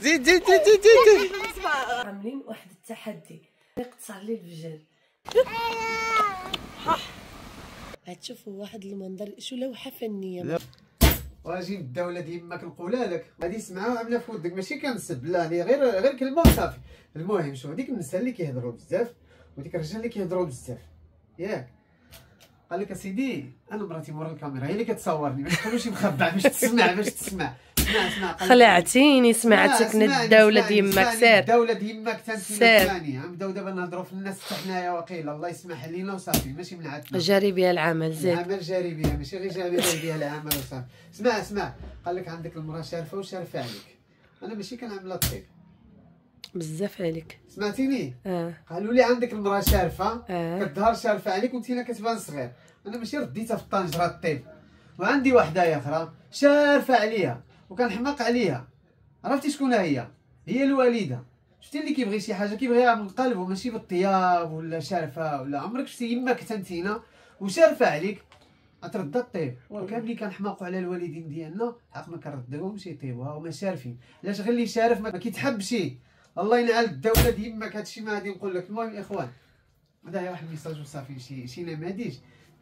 زيد زيد زيد زيد زيد عاملين واحد التحدي. يقطع لي الفجل غتشوفوا واحد المنظر شو لوحة فنية. واجي الدولة ديما كنقولها لك. غادي يسمعها وعاملها في ودك. ماشي كنسب. لا هي غير غير كلمة وصافي. المهم شوف ديك النساء اللي كيهضروا بزاف وديك الرجال اللي كيهضروا بزاف. ياك. قال لك أسيدي أنا مراتي مورا الكاميرا هي اللي كتصورني. ما تقولوش مخبع باش تسمع باش تسمع. اسمع اسمع خلعتيني سمعتك اسمعني، ديماك اسمعني، سير. الدولة ديماك تنسينا سير. نبداو دابا نهضروا في الناس حتى حنايا وقيل. الله يسمح لينا وصافي ماشي من عندنا. جاري بها العمل زيد. العمل جاري بها ماشي غير جاري بها العمل وصافي. اسمع اسمع. قال لك عندك المرأة شارفة وشارفة عليك. أنا ماشي كنعملها طيب بزاف عليك. سمعتيني؟ آه. قالوا لي عندك المرأة شارفة. آه. كتظهر شارفة عليك وانت كتبان صغير. أنا ماشي رديتها في الطنجرة الطيب. وعندي وحده آخرى شارفة عليها وكنحماق عليها. عرفتي شكون هي؟ هي الوالدة. شفتي اللي كيبغي شي حاجة؟ كيبغيها من قلبه ماشي بالطياب ولا شارفة ولا عمرك شفتي؟ يماك تنتينا وشارفة عليك. غترد الطيب. وكاملين كنحماقوا على الوالدين ديالنا حق ما كنردوهمش يطيبوها هما شارفين. علاش غير اللي شارف ما كيتحبش الله ينعل الدولة ديماك هادشي ما غادي نقول لك. المهم إخوان هذا هي واحد الميساج وصافي شي شي نماذج.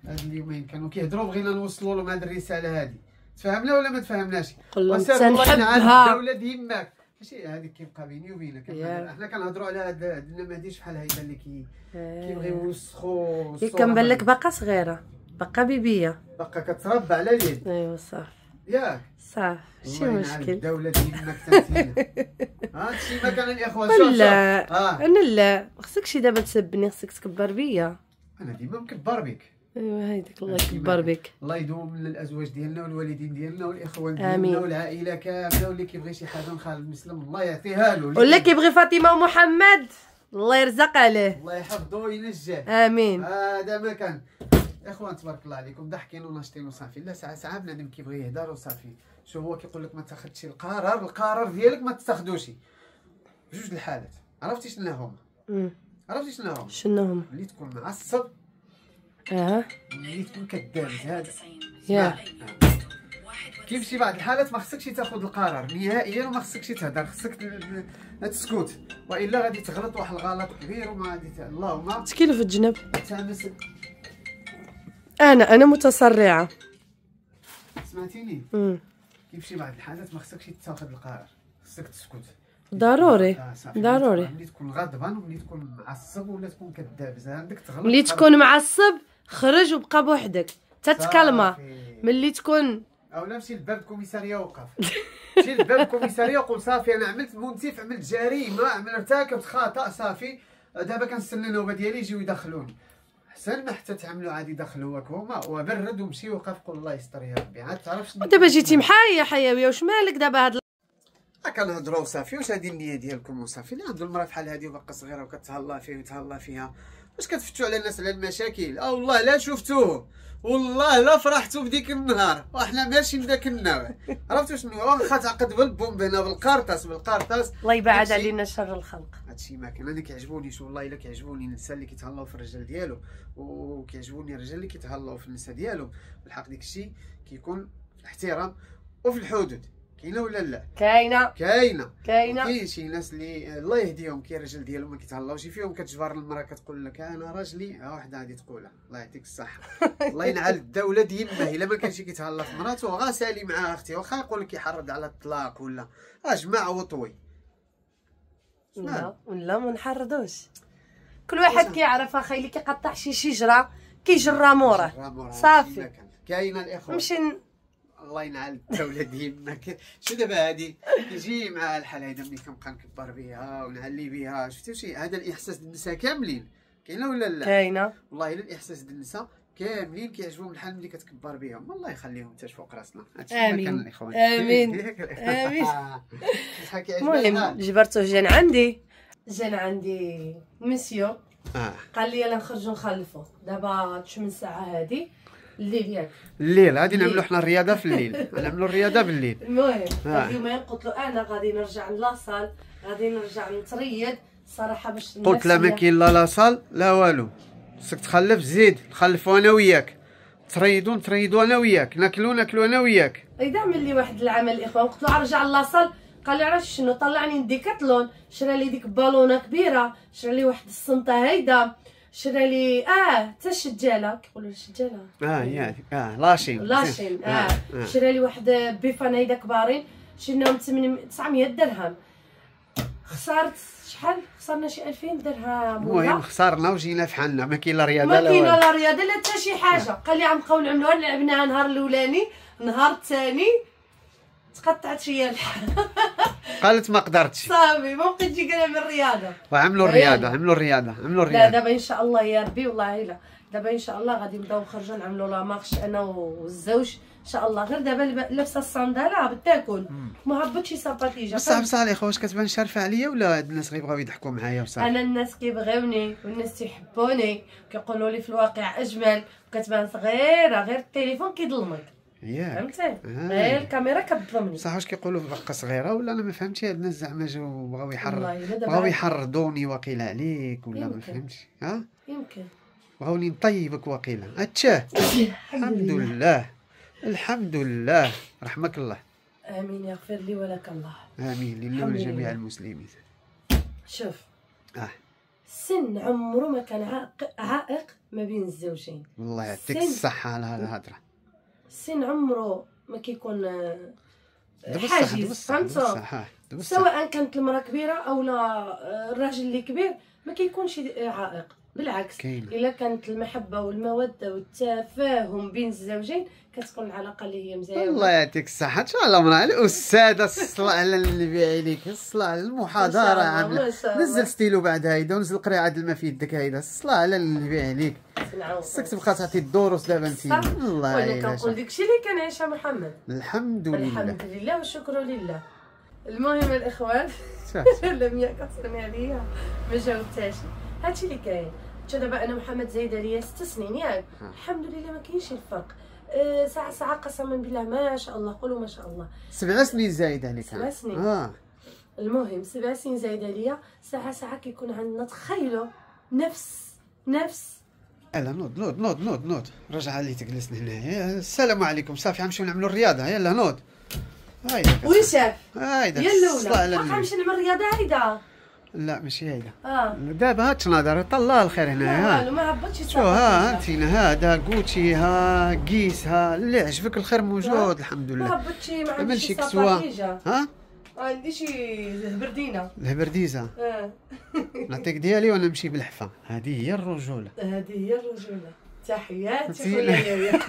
هاد اليومين كانوا كيهضروا بغينا نوصلوا لهم هاد الرسالة هادي. تفهمنا ولا ما تفهمناش؟ قول لهم وسير الله ينعل تنحبها الدولة ديماك ماشي هذيك كيبقى بيني وبينك. يا. حنا كنهضروا على هاد النماذج بحال هيدا اللي كي آه. كيبغيو يوسخوا كنبان لك باقا صغيرة. باقا بيبية. باقا كتربى على اليد. ايوا صافي ياك. صافي شي مشكل. الدولة تنسينا هادشي ما كان الاخوان شوف لا آه. أنا لا. خصكش دابا تسبني خصك تكبر بيا. أنا ديما مكبر بك ايوا هيديك الله يكبر بك. الله يدوم لنا الازواج ديالنا والوالدين ديالنا والإخوان آمين. ديالنا والعائلة كاملة واللي كيبغي شي حاجة من خالد مسلم الله يعطيها له. ولا كيبغي فاطمة ومحمد الله يرزق عليه. الله يحفظه وينجاه آمين. هذا ما كان. إخوان تبارك الله عليكم. ضحكين وناشطين وصافي لا ساعه ساعة بنادم كيبغي يهدر وصافي. شو هو؟ كيقول لك ما تاخذش القرار القرار ديالك ما تاخذوش بجوج الحالات. عرفتي شنو هما. عرفتي شنو هما؟ شنو هم ملي تكون معصب آه ملي هذا. يا. كيف شي بعض الحالات ما خصكش تاخذ القرار نهائيا وما خصكش تهدر خصك تسكت. وإلا غادي تغلط واحد الغلط كبير وما غادي اللهم. تكيلو في الجنب. أنا أنا متسرعه سمعتيني. كيف شي بعض الحالات ما خصكش تاخذ القرار خصك تسكت. ضروري آه،. ضروري. ملي تكون غضبان وملي تكون معصب ولا تكون كذاب. عندك تغلط ملي تكون معصب؟ خرج وبقى بوحدك. تتكلمه. ملي تكون اولا مشي لباب الكوميساريه وقف. مشي لباب الكوميساريه وقول صافي. أنا عملت منتف عملت جريمه عملت ارتكبت خطا صافي. دابا كنستنى النوبة ديالي يجيو يدخلوني. أحسن ما حتى تعملوا عادي دخلوك هما. وبرد ومشي وقف قول الله يستر يا ربي. عاد تعرف شنو؟ دابا جيتي محايا حيويه واش مالك دابا هاد كنهضروا صافي واش هذه النية ديالكم وصافي؟ اللي عنده المرأة بحال هذه وباقا صغيرة وكتهلا فيه وتهلا فيها. واش كتفتوا على الناس على المشاكل؟ آه والله لا شفتوه. والله لا فرحتوا بديك النهار. وحنا ماشيين داك النوع عرفتوا شنو واخا تعقد بالبومبينا بالقرطاس بالقرطاس. الله يبعد علينا شر الخلق. هادشي ما كان. أنا كيعجبوني شو والله إلا كيعجبوني النساء اللي كيتهلاو في الرجال ديالو. وكيعجبوني الرجال اللي كيتهلاو في النساء ديالو. بالحق ديك الشيء كيكون في الاحترام وفي الحدود. كاينة ولا لا؟ كاينة. كاينة. كاينة. كاين شي ناس اللي الله يهديهم كاين الرجال ديالهم ما كيتهلاوش فيهم كتجبر المرأة كتقول لك أنا راجلي ها وحدة غادي تقولها. الله يعطيك الصحة. الله ينعل الدولة ديما إلا ما كانش كيتهلا في مرأته غا سالي معاها أختي واخا يقول لك يحرض على الطلاق ولا. اجمع وطوي. لا ولا ما نحرضوش. كل واحد كيعرف أخي اللي كيقطع شي شجرة كيجرى موراه راه صافي. كاينة الإخوة. نمشي الله ينعل الدولة ديما ك- شو دابا هادي؟ كيجي مع الحال هيدا ملي كنبقى نكبر بها ونعلي بها شفتي شي هذا الإحساس ديال النساء كاملين. كاينة ولا لا؟ كاينة. والله إلا الإحساس ديال النساء كاملين كيعجبهم الحال ملي كتكبر بهم الله يخليهم حتى فوق راسنا. الاخوان. شحال كيعجبها المهم. جبرته جان عندي. جان عندي مسيو. آه. قال لي يلا نخرجوا نخلفوا دابا 8 ساعه هادي. الليل ياك. الليل غادي. نعملوا حنا الرياضة في الليل. نعملوا الرياضة بالليل. المهم آه. اليومين قلت له أنا غادي نرجع لاصال غادي نرجع نتريد صراحة باش قلت لا ما كاين لا لاصال لا والو. خصك تخلف زيد نخلفوا أنا وياك. تريدوا نتريدوا أنا وياك. ناكلوا ناكلوا أنا وياك. إذا عمل لي واحد العمل الاخوان قلت له أرجع la salle قال لي عرفت شنو؟ طلعني Decathlon شرا لي ديك بالونة كبيرة. شرا لي واحد السنطه هيدا شرا لي آه حتى الشجاله كيقولوا الشجاله آه يعني آه la chaîne. la chaîne آه شرا لي واحد بيفان هيدا كبارين شريناهم 900 درهم. خسرت شحال؟ خسرنا شي 2000 درهم المهم خسرنا وجينا في حالنا ما كاين لا رياضة ما لا كاينة والو. لا رياضة لا حتى شي حاجة. قال لي عم نبقاو نعملوها لعبناها النهار الأولاني النهار الثاني. تقطعت الحال. قالت ما قدرتش. صافي ما بقيتش كاع من الرياضة. وعملوا الرياضة. عملوا الرياضة عملوا لا الرياضة. دابا إن شاء الله يا ربي والله لا دابا إن شاء الله غادي نبداو نخرجوا نعملوا لا مارش أنا والزوج. إن شاء الله. غير دابا لابسة الصندالة بتاكل ما هبطش صاباتيجا بصح بصح عليك واش كتبان شارفة عليا ولا هاد الناس غيبغيو يضحكوا معايا؟ وصافي أنا الناس كيبغيوني والناس تيحبوني. كيقولوا لي في الواقع أجمل. وكتبان صغيرة غير التليفون كيظلمك. ياك. فهمتي؟ غير الكاميرا كتظلمني بصح واش كيقولوا باقا صغيرة ولا أنا ما فهمتش؟ هاد الناس زعما جاو بغاو إلا بغاو يحرضوني واقيلا عليك ولا ما. فهمتش. ها؟ يمكن. بغاوني نطيبك واقيلا أتشاه. الحمد لله. الحمد لله. رحمك الله. آمين يغفر لي ولك الله. آمين. لله ولجميع. المسلمين. شوف. آه. السن عمره ما كان عائق, ما بين الزوجين. والله يعطيك. الصحة على هذه الهضره السن عمره ما كيكون آه، حاجز فهمت؟ آه، سواء كانت المرأة كبيرة أو لا آه، الراجل اللي كبير ما كيكونش عائق. بالعكس إلا كانت المحبة والمودة والتفاهم بين الزوجين كتكون العلاقة اللي هي مزيانة. الله يعطيك الصحة. إن شاء الله مرة الأستاذة الصلاة على النبي عليك الصلاة على شاء الله نزل ستيلو بعد هيدا ونزل قري عاد الماء في يدك هيدا. الصلاة على النبي عليك. خصك تبقى تعطي الدروس دابا انت. الله يعينك. كنقول داكشي اللي كان عايشة محمد. الحمد لله. الحمد لله والشكر لله. المهم الإخوان. لميا كتصني عليا ما جاوبتهاش. هادشي اللي كاين. دابا أنا محمد زايده ليا ست سنين ياك. ها. الحمد لله ما كاينش الفرق. أه ساعه ساعة قسما بالله ما شاء الله قولوا ما شاء الله. سبع سنين زايد عليك. سبع سنين. آه المهم سبع سنين زايده ليا ساعه ساعة كيكون عندنا تخيلوا نفس نفس. يلا نوض نوض نوض نوض نوض. رجع لي تجلسنا هنايا. السلام عليكم صافي غنمشيو نعملوا الرياضة؟ يلا نوض. هايدا وين شاف. هايدا الأولى. النبي غنمشي نعمل رياضه هيدا لا ماشي هيدا. آه. دابا هات تناظر طلع الخير هنا ها. ما هبطش شو ها؟ انت هذا جوتشي ها قيس ها. اللي عجبك الخير موجود الحمد ما لله. هبطش ما عنديش شي شي كسوة. صفاتيجة ها؟ عندي شي هبردينه الهبرديزة. آه. نعطيك ديالي وأنا نمشي بالحفا. هذه هي الرجولة. هذه هي الرجولة. تحياتي. خويا يا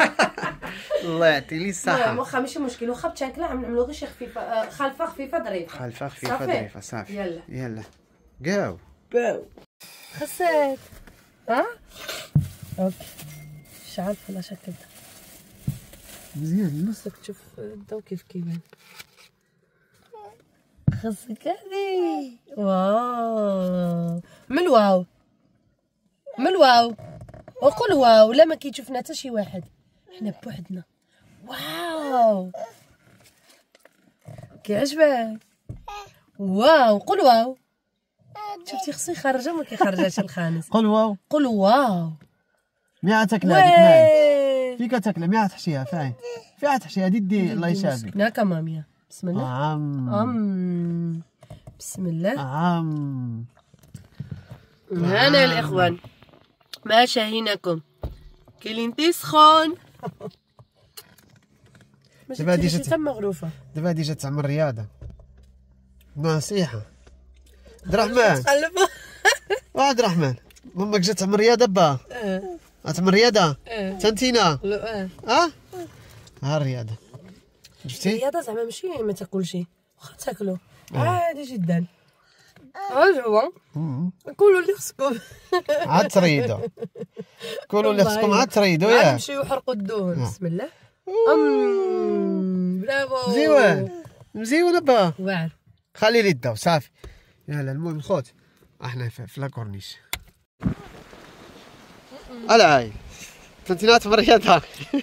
الله يعطي لي الصحة. واخا ماشي مشكل. واخا بتاكله عم نعملو غير شي خفيفه آه، خلفة خفيفة ظريفة. خلفة خفيفة صافي. ظريفة صافي. يلا. يلا. قاو باو خسيت. ها؟ أوكي. شعل فلاشه كده مزيان. خصك تشوف الضو كيف كيبان خصك هذه واو. من الواو من الواو وقول واو. لا ما كيشوفنا حتى شي واحد. حنا بوحدنا. واو. كيعجبك واو. قول واو. شفتي خصو يخرجها ما كيخرجهاش الخامس قول واو. قول واو. ميا تاكل هذيك فيك تاكل ميا تحشيها فاين. فيها تحشيها دي دي الله يشافيك. هناك ماميا بسم الله. عم. أم بسم الله. عم. هنا الإخوان. ما شاهينكم. كلينتي سخون دابا هادي جات- دابا هادي جات تعمل رياضة. نصيحة. عبد الرحمن. قلبة عبد الرحمن. مامك جات تعمل رياضة با تعمل رياضة. آه تنتينا آه؟ آه ها الرياضة. شفتي؟ الرياضة زعما ماشي ما تاكلش واخا تاكلو. عادي جدا. عجبة مم. كلوا اللي خصكم. عاد تريدوا. كلوا اللي خصكم عاد تريدوا عاد ياك نمشيو وحرقوا الدهون آه. بسم الله. برافو. مزيون مزيون با واعر. خلي لي الضو صافي. يلا المهم الخوت. إحنا في, في لاكورنيش العاي تنتينات مريضة.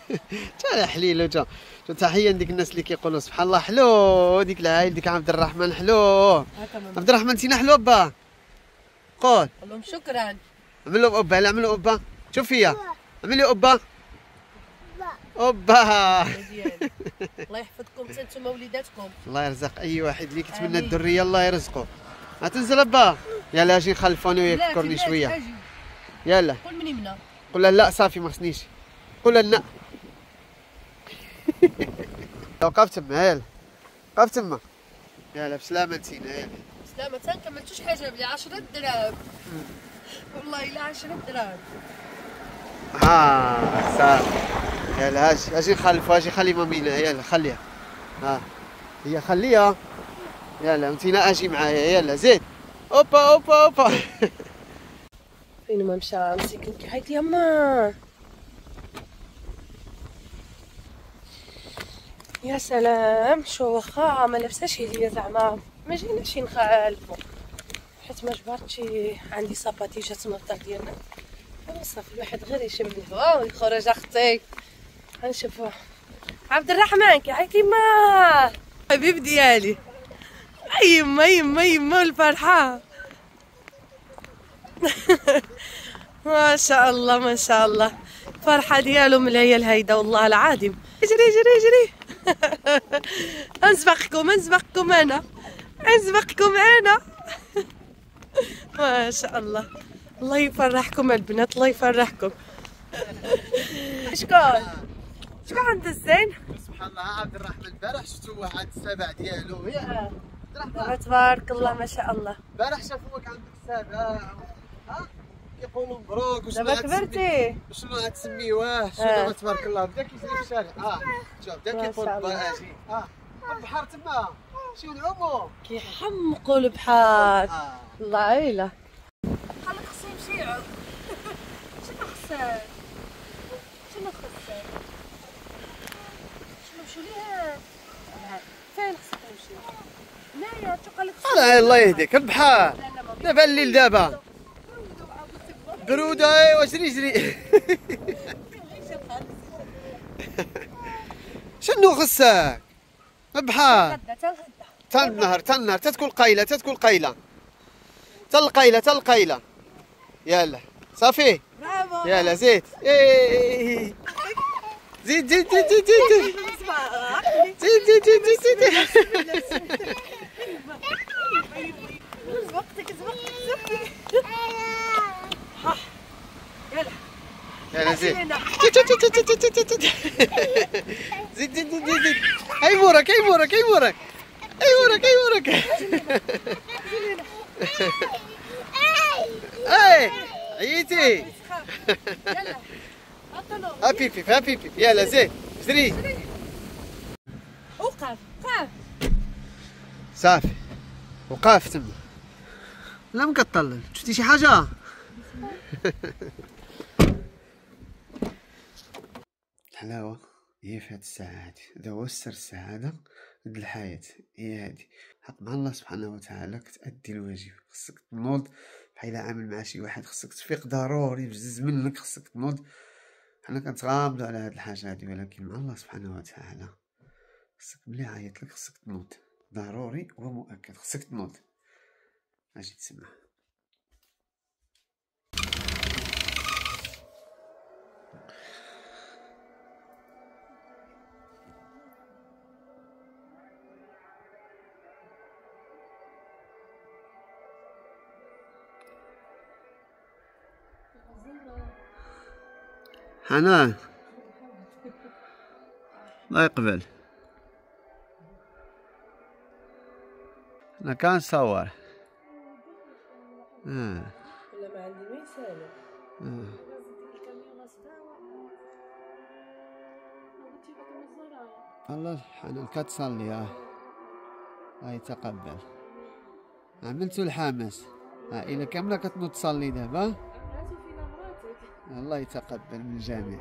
تا حليل جا جا تحية لديك الناس اللي كيقولوا سبحان الله حلو. ديك العايل ديك عبد الرحمن حلو. ماما عبد الرحمن تينا حلو با قول. قول لهم شكرا. عمل له أبا لا عمل له أبا. شوف فيا عمل لي أبا. أبا. مزيان الله يحفظكم حتى أنتم وليداتكم الله يرزق أي واحد اللي كيتمنى. الذرية الله يرزقه. ما تنزل أبا؟ يلا أجي نخلفوني وياك كورني شوية. يلا. قول من يمنا قول لا صافي ما خصنيش. قول لا. وقف تما يلا. وقف تما يلا بسلامة نتينا يلا. سلامة ما كملتوش حاجة بلي 10 دراهم. والله إلا 10 دراهم. ها صافي. يلا أجي أجي نخلفو أجي خلي مامينا يلا خليها. ها هي خليها. يلا انتينا أجي معايا يلا زيد أوبا أوبا أوبا. فين ما مشى مسكين كيعيط يما. يا سلام شو واخا ما لابساش هديه زعما. ما جيناش نخالفو. حيت ما جبرتش عندي صاباتي جات من الدار ديالنا. صافي الواحد غير يشم الهوا ويخرج أختي. غنشوفو. عبد الرحمن كيعيط يما حبيب ديالي. اي يما يما يما الفرحة. ما شاء الله ما شاء الله. فرحة ديالو العيال هيدا والله العظيم. اجري اجري اجري. أنسبقكم أنسبقكم أنا. أنسبقكم أنا. ما شاء الله. الله يفرحكم البنات الله يفرحكم. شكون؟ شكون عند الزين؟ سبحان الله عبد الرحمن البارح شفتو واحد السبع ديالو. يا. تبارك الله ما شاء الله. البارح شافوك عندك السبع ها؟ كيقولوا مبروك وشنو دابا كبرتي. شنو غتسميوه شنو آه. دابا تبارك الله. بدا كيجري في الشارع آه. شوف بدا كيقول با. أجي آه. البحر تما. شنو نعومو كيحمقوا البحر. آه. الله عيلة. خليك خصو يمشي يعوم شنو خصك؟ شنو خصك؟ شنو مشو ليه؟ فين خصك تمشي هنايا شو قال لك لا الله يهديك البحر دابا الليل دابا. برودة ايوا جري جري. شنو خصك البحر تا النهر تا النهر تا تكون قايلة تا تكون قايلة. تا القايلة تا القايلة. يلا. صافي. برافو. يلا زيد إيه. زيد زيد زيد زيد زيد زيد زيد زيد زيد زيد وقتك زوقتك زوقتك يلا يلا زيد هنا. زيد زيد زيد زيد زيد هاي مورك هاي مورك هاي مورك هاي مورك هاي مورك اي عييتي يلا بيب هابي بيب يلا زيد جري وقف وقف صافي. وقاف تما. لا مكطل شفتي شي حاجة؟ الحلاوة هي في هاد الساعة هادي هذا هو سر السعادة هاد الحياة. هي هادي. حق مع الله سبحانه وتعالى كتأدي الواجب. خصك تنوض. بحال عامل مع شي واحد خصك تفيق ضروري بزز منك خصك تنوض. حنا كنتغامضوا على هاد الحاجة هادي ولكن مع الله سبحانه وتعالى خصك ملي عيط لك خصك تنوض. ضروري ومؤكد خصك تنوض. أجي تسمع حنان الله يقبل. أنا كان صور. آه. ولا ما عندي ما يسالك آه. الله حنان كتصلي آه. الله يتقبل. عملتو الحماس عائلة كاملة كتنوض تصلي دابا الله يتقبل من الجميع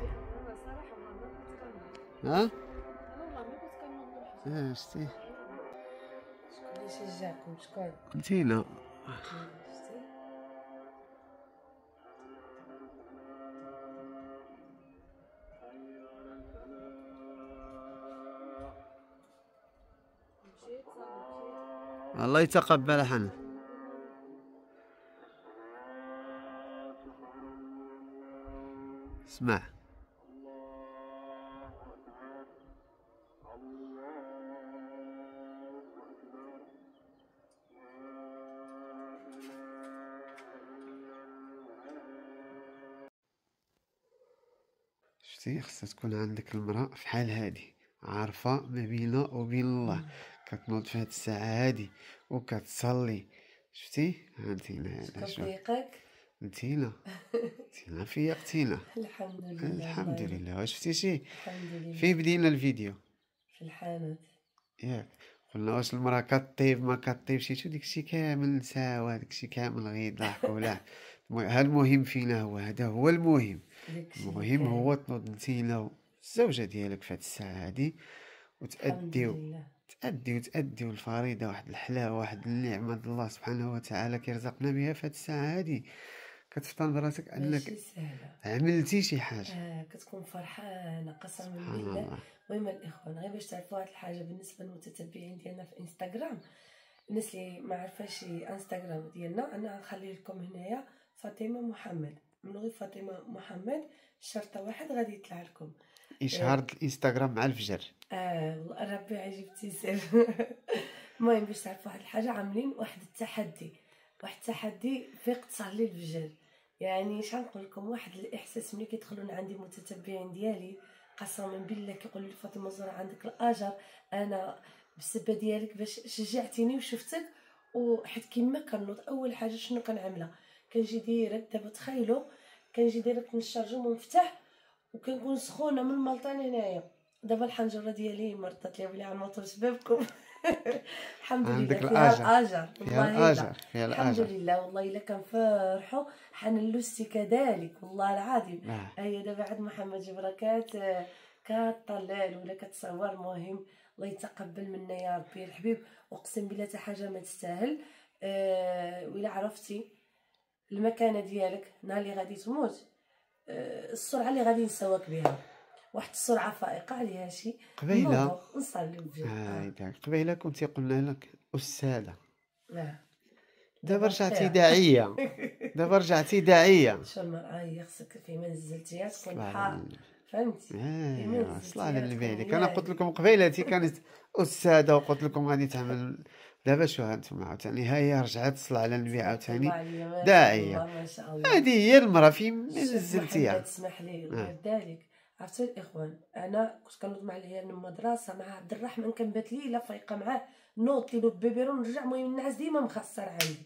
ها؟ آه شتي شكون اللي شجعكم؟ شكون؟ شتي؟ صافي مشيت الله يتقبل حنا اسمع. شتي خصها تكون عندك المرأة في حال هادي عارفة ما بينها وبين الله كتنوض في هاد الساعة هادي وكتصلي. شفتي هانتي هنا هذا شوف كطريقك انتينا انتينا فيقتينا الحمد لله الحمد. لله. واش شفتي شي الحمد لله. في بدينا الفيديو؟ في الحانوت. ياك. قلنا واش المرأة كطيب ما كطيبش شو داكشي كامل نساو داكشي كامل غير ضحك ولا. ها المهم فينا هو هذا هو المهم. المهم. هو تنوض انتينا والزوجة ديالك في هاد الساعة هادي لله. تأديو تأديو الفريضة واحد الحلاوة واحد النعمة د الله سبحانه وتعالى كيرزقنا بها في هاد الساعة هادي. كتفطن براسك انك عملتي شي حاجة. آه كتكون فرحانة قسما بالله. الله. المهم الإخوان غير باش تعرفوا واحد الحاجة بالنسبة للمتتبعين ديالنا في إنستغرام الناس اللي ما عارفاش إنستغرام ديالنا أنا غنخلي لكم هنايا فاطمة محمد. من غير فاطمة محمد شرطة واحد غادي يطلع لكم. إشهار د الإنستغرام مع الفجر؟ آه والله ربي عجبتي سير المهم باش تعرفوا واحد الحاجة عاملين واحد التحدي. واحد التحدي فيق تصلي الفجر. يعني شحال نقول لكم واحد الإحساس ملي كيدخلون عندي متتبعين ديالي قسما بالله كيقول لي فاطمة الزهراء عندك الأجر أنا بالسبة ديالك باش شجعتيني وشفتك وحيت كيما كنوض أول حاجة شنو كنعملها؟ كنجي ديريكت دابا تخيلوا كنجي ديريكت نشارجو ونفتح وكنكون سخونة من الملطان هنايا دابا الحنجرة ديالي مرضت لي بلي على الموطور شبابكم الحمد لله. عندك فيها الأجر. الآجر. فيها لا. فيها الحمد الأجر لله. والله إلا كنفرحوا حنلوستي كذلك. والله العظيم. آه. هيا دابا عند محمد جبركات آه، كطلال ولا كتصور المهم الله يتقبل منا يا ربي. الحبيب أقسم بالله حتى حاجة ما تستاهل. أه ولا عرفتي المكانة ديالك نهار اللي غادي تموت أه السرعه اللي غادي نسواك بها. واحد السرعة فائقة عليها شي. نوضو نصلي هايدا قبيلة كنتي قلنا لك أستاذة. آه. دابا رجعتي خير. داعية دابا رجعتي داعية شو المرأة هي خصك في منزلتيها تكون صلاة حار. فهمتي؟ آه، صلاة على النبي عليك أنا قلت لكم قبيلتي كانت أستاذة وقلت لكم غادي تعمل. دابا شو هانتم عاوتاني ها هي رجعت تصلى على النبي عاوتاني الله هذه هي المراه في نزلتيها. تسمح لي غير ذلك. عرفتوا الإخوان؟ أنا كنت كنوض مع العيال من المدرسة مع عبد الرحمن كنبات ليله فايقه معاه. نوض ليلو بيبيرون نرجع المهم النعاس ديما مخسر عندي.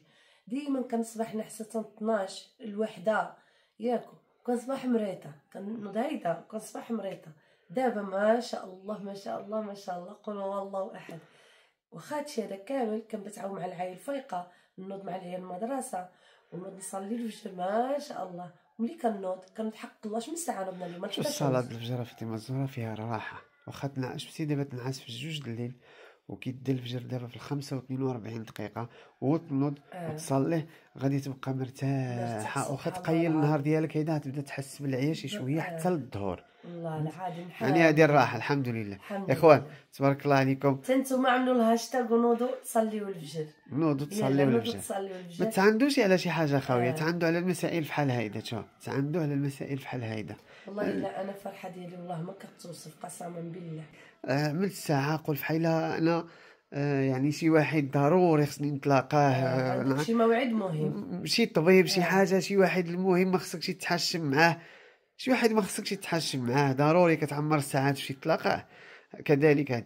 ديما كنصبح نحس حتى 12 الوحدة. ياكو كنصبح مريضه كنوض هيدا كنصبح مريضه دابا ما شاء الله ما شاء الله ما شاء الله قل هو الله أحد. واخا هادشي هذا كامل كنبتعاون مع العائله الفايقه نوض مع العيال المدرسة ونوض نصلي الفجر ما شاء الله. ملي كنوض كنتحق الله. شمن ساعه نوضنا اليوم؟ كيفاش صلاة نوض؟ الفجر فاطمة الزهراء فيها راحة. واخا تنعس شفتي دابا تنعس في الجوج د الليل وكيدي الفجر دابا في الخمسة واتنين وأربعين دقيقة وتنوض آه. وتصلي غادي تبقى مرتاح، مرتاحة واخا تقيل. النهار ديالك هيدا تبدا تحس بالعيا شي شوية آه. حتى للظهر. والله العظيم يعني هذه الراحة الحمد لله يا إخوان. تبارك الله عليكم. تنتوما عملوا الهاشتاغ ونوضوا تصليوا الفجر. نوضوا يلا تصليو نوضوا الفجر. تصليوا ما تعندوش على شي حاجة خاوية آه. تعندوا على المسائل فحال هيدا شوف تعندوا على المسائل فحال هيدا. والله إلا أنا فرحة ديالي والله ما كتوصف قسما بالله. آه، عملت ساعة قول فحيلا أنا آه، يعني شي واحد ضروري خصني نتلاقاه آه، نع- شي موعد مهم. شي طبيب شي آه. حاجة شي واحد المهم ما خصكش تحشم معاه. شي واحد ما خصكش تحشم معاه ضروري كتعمر الساعات باش تلاقاه. كذلك هاد